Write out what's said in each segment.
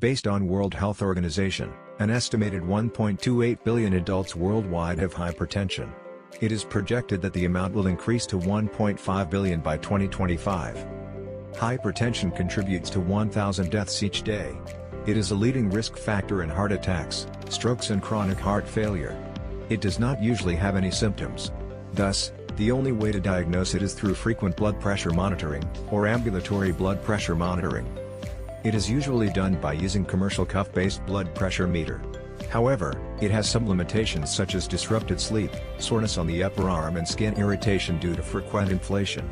Based on World Health Organization, an estimated 1.28 billion adults worldwide have hypertension. It is projected that the amount will increase to 1.5 billion by 2025. Hypertension contributes to 1,000 deaths each day. It is a leading risk factor in heart attacks, strokes and chronic heart failure. It does not usually have any symptoms. Thus, the only way to diagnose it is through frequent blood pressure monitoring, or ambulatory blood pressure monitoring. It is usually done by using commercial cuff-based blood pressure meter. However, it has some limitations such as disrupted sleep, soreness on the upper arm and skin irritation due to frequent inflation.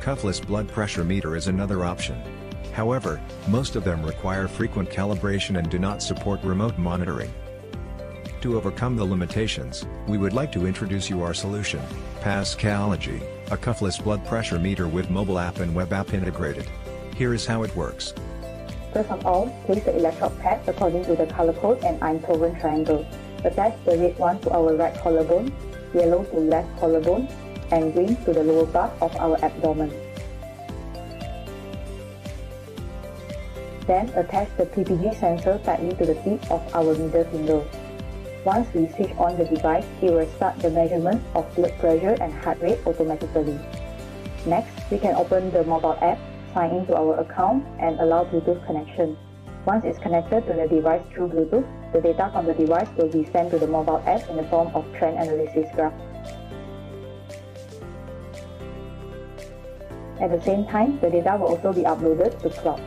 Cuffless blood pressure meter is another option. However, most of them require frequent calibration and do not support remote monitoring. To overcome the limitations, we would like to introduce you our solution, Pascalogy, a cuffless blood pressure meter with mobile app and web app integrated. Here is how it works. First of all, place the electrode pad according to the color code and Einthoven triangle. Attach the red one to our right collarbone, yellow to left collarbone, and green to the lower part of our abdomen. Then attach the PPG sensor tightly to the tip of our middle finger. Once we switch on the device, it will start the measurement of blood pressure and heart rate automatically. Next, we can open the mobile app, sign into our account, and allow Bluetooth connection. Once it's connected to the device through Bluetooth, the data from the device will be sent to the mobile app in the form of trend analysis graph. At the same time, the data will also be uploaded to cloud.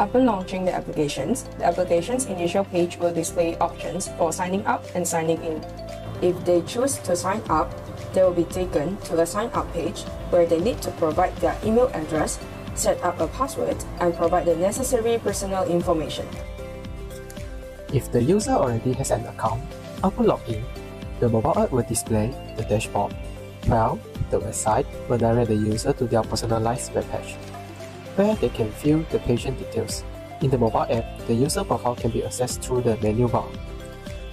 After launching the applications, the application's initial page will display options for signing up and signing in. If they choose to sign up, they will be taken to a sign up page where they need to provide their email address, set up a password, and provide the necessary personal information. If the user already has an account, upon login, the mobile app will display the dashboard, while the website will direct the user to their personalized webpage where they can view the patient details. In the mobile app, the user profile can be accessed through the menu bar.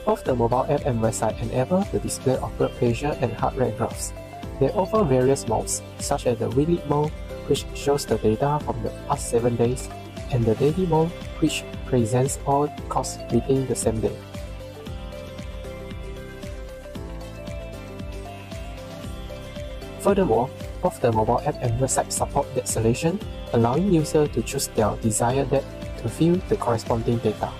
Both the mobile app and website enable the display of blood pressure and heart rate graphs. They offer various modes, such as the weekly mode, which shows the data from the past 7 days, and the daily mode, which presents all costs within the same day. Furthermore, both the mobile app and website support that selection, allowing users to choose their desired date to view the corresponding data.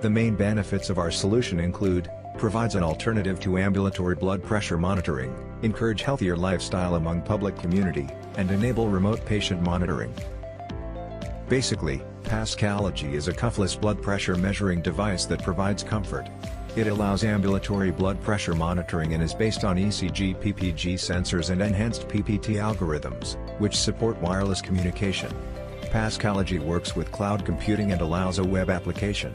The main benefits of our solution include, provides an alternative to ambulatory blood pressure monitoring, encourage healthier lifestyle among public community, and enable remote patient monitoring. Basically, Pascalogy is a cuffless blood pressure measuring device that provides comfort, it allows ambulatory blood pressure monitoring and is based on ECG PPG sensors and enhanced PPT algorithms, which support wireless communication. Pascalogy works with cloud computing and allows a web application.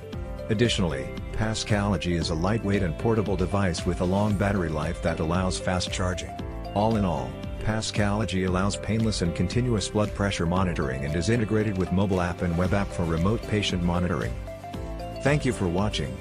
Additionally, Pascalogy is a lightweight and portable device with a long battery life that allows fast charging. All in all, Pascalogy allows painless and continuous blood pressure monitoring and is integrated with mobile app and web app for remote patient monitoring. Thank you for watching.